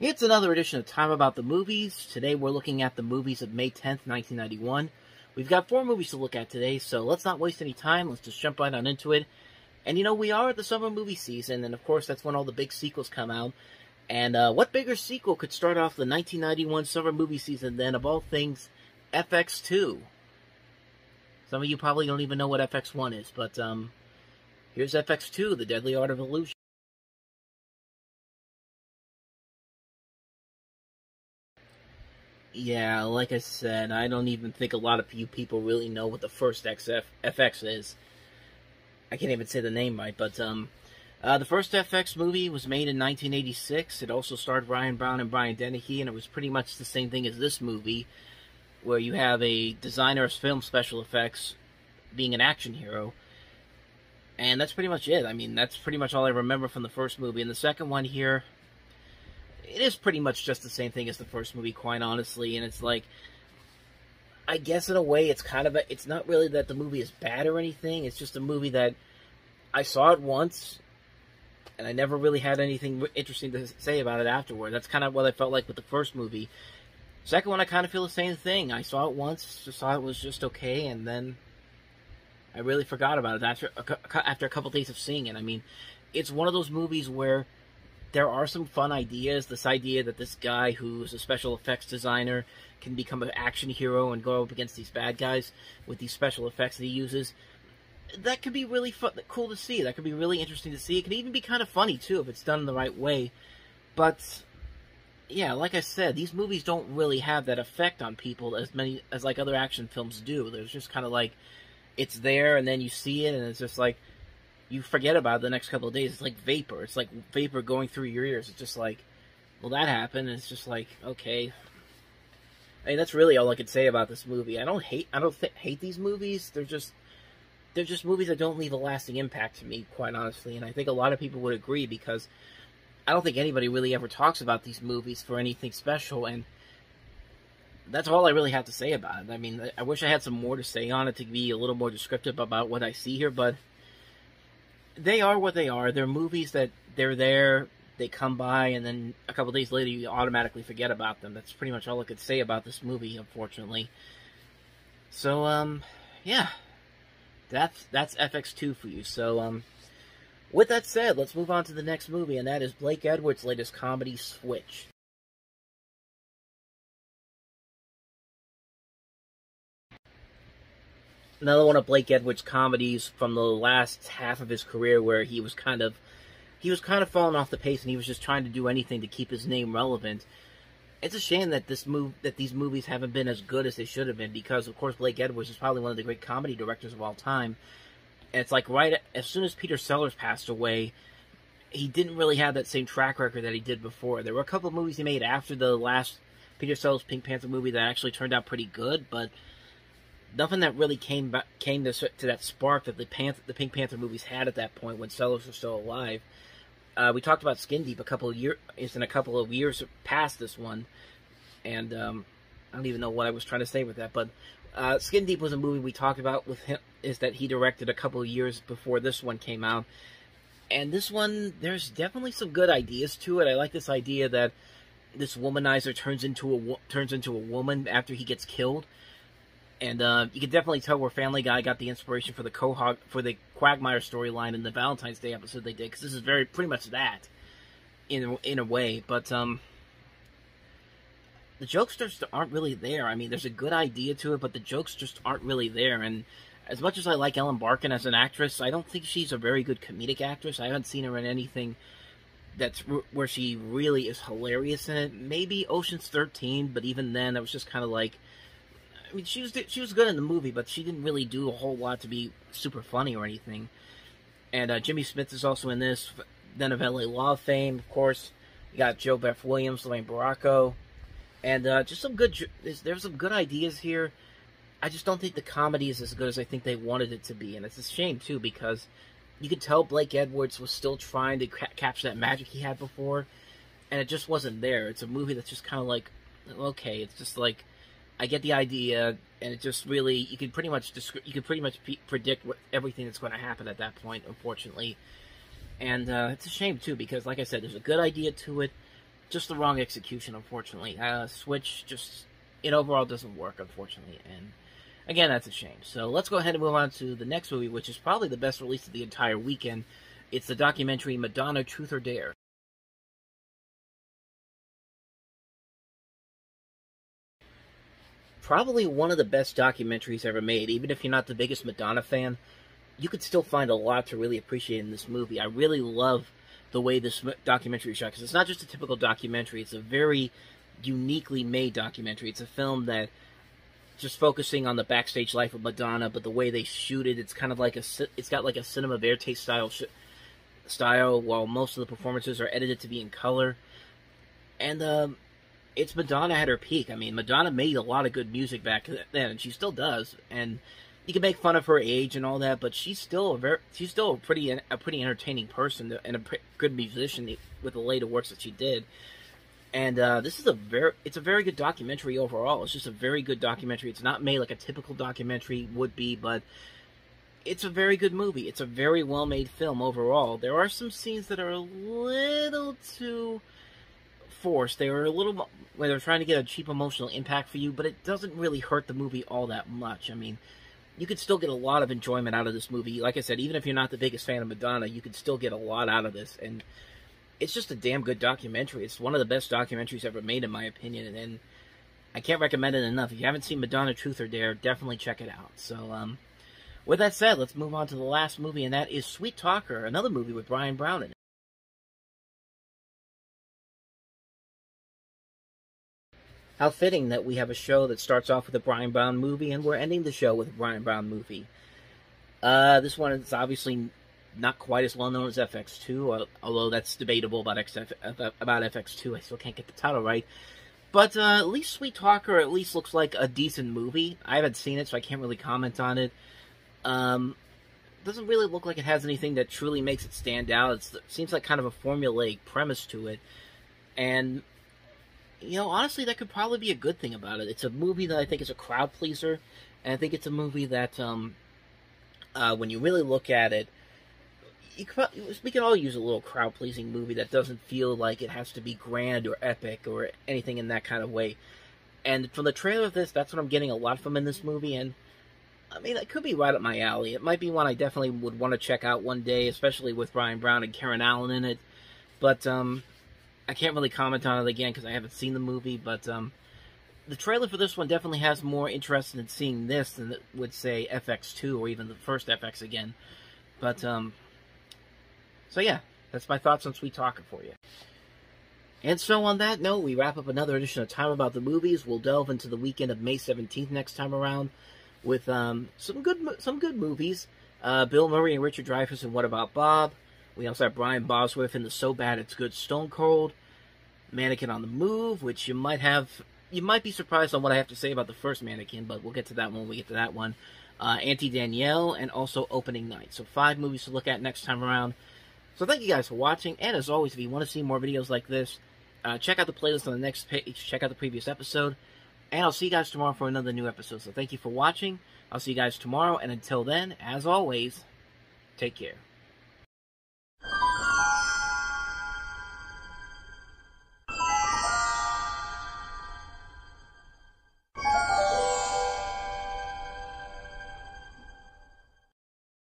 It's another edition of Time About the Movies. Today we're looking at the movies of May 10th, 1991. We've got four movies to look at today, so let's not waste any time. Let's just jump right on into it. And you know, we are at the summer movie season, and of course that's when all the big sequels come out. And uh, what bigger sequel could start off the 1991 summer movie season than, of all things, FX2? Some of you probably don't even know what FX1 is, but um, here's FX2, The Deadly Art of Illusion. Yeah, like I said, I don't even think a lot of you people really know what the first XF, FX is. I can't even say the name right, but um, uh, the first FX movie was made in 1986. It also starred Bryan Brown and Brian Dennehy, and it was pretty much the same thing as this movie, where you have a designer of film special effects being an action hero. And that's pretty much it. I mean, that's pretty much all I remember from the first movie. And the second one here, it is pretty much just the same thing as the first movie, quite honestly. And it's like, I guess in a way, it's kind of a, it's not really that the movie is bad or anything. It's just a movie that I saw it once, and I never really had anything interesting to say about it afterward. That's kind of what I felt like with the first movie. Second one, I kind of feel the same thing. I saw it once, just thought it was just okay, and then I really forgot about it after a, after a couple days of seeing it. I mean, it's one of those movies where there are some fun ideas. This idea that this guy who's a special effects designer can become an action hero and go up against these bad guys with these special effects that he uses. That could be really fun, cool to see. That could be really interesting to see. It could even be kind of funny too if it's done in the right way. But yeah, like I said, these movies don't really have that effect on people as many as like other action films do. There's just kind of like it's there and then you see it and it's just like you forget about the next couple of days. It's like vapor. It's like vapor going through your ears. It's just like, well, that happened. It's just like, okay. I mean, that's really all I could say about this movie. I don't hate. I don't th- hate these movies. They're just, they're just movies that don't leave a lasting impact to me, quite honestly. And I think a lot of people would agree because I don't think anybody really ever talks about these movies for anything special. And that's all I really have to say about it. I mean, I wish I had some more to say on it to be a little more descriptive about what I see here, but they are what they are. They're movies that they're there, they come by, and then a couple days later you automatically forget about them. That's pretty much all I could say about this movie, unfortunately. So, um, yeah, that's that's FX2 for you. So, um, with that said, let's move on to the next movie, and that is Blake Edwards' latest comedy, Switch. Another one of Blake Edwards' comedies from the last half of his career where he was kind of he was kind of falling off the pace and he was just trying to do anything to keep his name relevant. It's a shame that this move that these movies haven't been as good as they should have been because of course Blake Edwards is probably one of the great comedy directors of all time. And it's like right as soon as Peter Sellers passed away, he didn't really have that same track record that he did before. There were a couple of movies he made after the last Peter Sellers Pink Panther movie that actually turned out pretty good, but nothing that really came came to, to that spark that the Panther, the Pink Panther movies had at that point when Sellers was still alive. Uh, we talked about Skin Deep a couple of years, in a couple of years past this one, and um, I don't even know what I was trying to say with that. But uh, Skin Deep was a movie we talked about with him. Is that he directed a couple of years before this one came out, and this one there's definitely some good ideas to it. I like this idea that this womanizer turns into a turns into a woman after he gets killed and uh, you can definitely tell where Family Guy got the inspiration for the Quagmire for the Quagmire storyline in the Valentine's Day episode they did, because this is very pretty much that, in in a way. But um, the jokes just aren't really there. I mean, there's a good idea to it, but the jokes just aren't really there. And as much as I like Ellen Barkin as an actress, I don't think she's a very good comedic actress. I haven't seen her in anything that's where she really is hilarious in it. Maybe Ocean's Thirteen, but even then, that was just kind of like I mean, she was she was good in the movie, but she didn't really do a whole lot to be super funny or anything. And uh, Jimmy Smits is also in this. Then of LA Law fame, of course. You got JoBeth Williams, Lorraine Baracco, and uh, just some good. There's some good ideas here. I just don't think the comedy is as good as I think they wanted it to be, and it's a shame too because you could tell Blake Edwards was still trying to ca- capture that magic he had before, and it just wasn't there. It's a movie that's just kind of like, okay, it's just like I get the idea, and it just really you can pretty much descri- you can pretty much p- predict what everything that's going to happen at that point. Unfortunately, and uh, it's a shame too because, like I said, there's a good idea to it. just the wrong execution, unfortunately. Uh, Switch just it overall doesn't work, unfortunately, and again, that's a shame. So let's go ahead and move on to the next movie, which is probably the best release of the entire weekend. It's the documentary Madonna Truth or Dare. Probably one of the best documentaries ever made. Even if you're not the biggest Madonna fan, you could still find a lot to really appreciate in this movie. I really love the way this documentary is shot because it's not just a typical documentary; it's a very uniquely made documentary. It's a film that just focusing on the backstage life of Madonna, but the way they shoot it, it's kind of like a it's got like a cinema verite style style, while most of the performances are edited to be in color, and um, it's Madonna at her peak. I mean, Madonna made a lot of good music back then, and she still does, and you can make fun of her age and all that, but she's still a very she's still a pretty a pretty entertaining person and a good musician with the later works that she did. And uh, this is a very it's a very good documentary overall. It's just a very good documentary. It's not made like a typical documentary would be, but it's a very good movie. It's a very well made film overall. There are some scenes that are a little too forced. They were a little where they're trying to get a cheap emotional impact for you, but it doesn't really hurt the movie all that much. I mean, you could still get a lot of enjoyment out of this movie. Like I said, even if you're not the biggest fan of Madonna, you could still get a lot out of this. And it's just a damn good documentary. It's one of the best documentaries ever made, in my opinion, and I can't recommend it enough. If you haven't seen Madonna Truth or Dare, definitely check it out. So, um, with that said, let's move on to the last movie, and that is Sweet Talker, another movie with Bryan Brown in it. How fitting that we have a show that starts off with a Bryan Brown movie, and we're ending the show with a Bryan Brown movie. Uh, this one is obviously not quite as well known as FX2, although that's debatable about XF, about FX2. I still can't get the title right. But uh, at least Sweet Talker at least looks like a decent movie. I haven't seen it, so I can't really comment on it. Um, doesn't really look like it has anything that truly makes it stand out. It's, it seems like kind of a formulaic premise to it. And, you know, honestly, that could probably be a good thing about it. It's a movie that I think is a crowd pleaser, and I think it's a movie that, um, uh, when you really look at it, you can, we can all use a little crowd pleasing movie that doesn't feel like it has to be grand or epic or anything in that kind of way. And from the trailer of this, that's what I'm getting a lot from in this movie. And I mean, it could be right up my alley. It might be one I definitely would want to check out one day, especially with Bryan Brown and Karen Allen in it. But um, I can't really comment on it again because I haven't seen the movie. But um, the trailer for this one definitely has more interest in seeing this than it would say FX2 or even the first FX again. But um, so yeah, that's my thoughts on Sweet Talker for you. And so on that note, we wrap up another edition of Time About the Movies. We'll delve into the weekend of May 17th next time around with um, some good some good movies. Uh, Bill Murray and Richard Dreyfuss and What About Bob. We also have Brian Bosworth in the So Bad It's Good Stone Cold. Mannequin on the Move, which you might have you might be surprised on what I have to say about the first Mannequin, but we'll get to that when we get to that one. Uh, Auntie Danielle and also Opening Night. So five movies to look at next time around. So thank you guys for watching, and as always, if you want to see more videos like this, uh, check out the playlist on the next page, check out the previous episode, and I'll see you guys tomorrow for another new episode. So thank you for watching, I'll see you guys tomorrow, and until then, as always, take care.